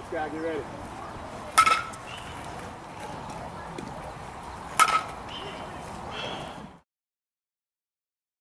Let's go. Get ready.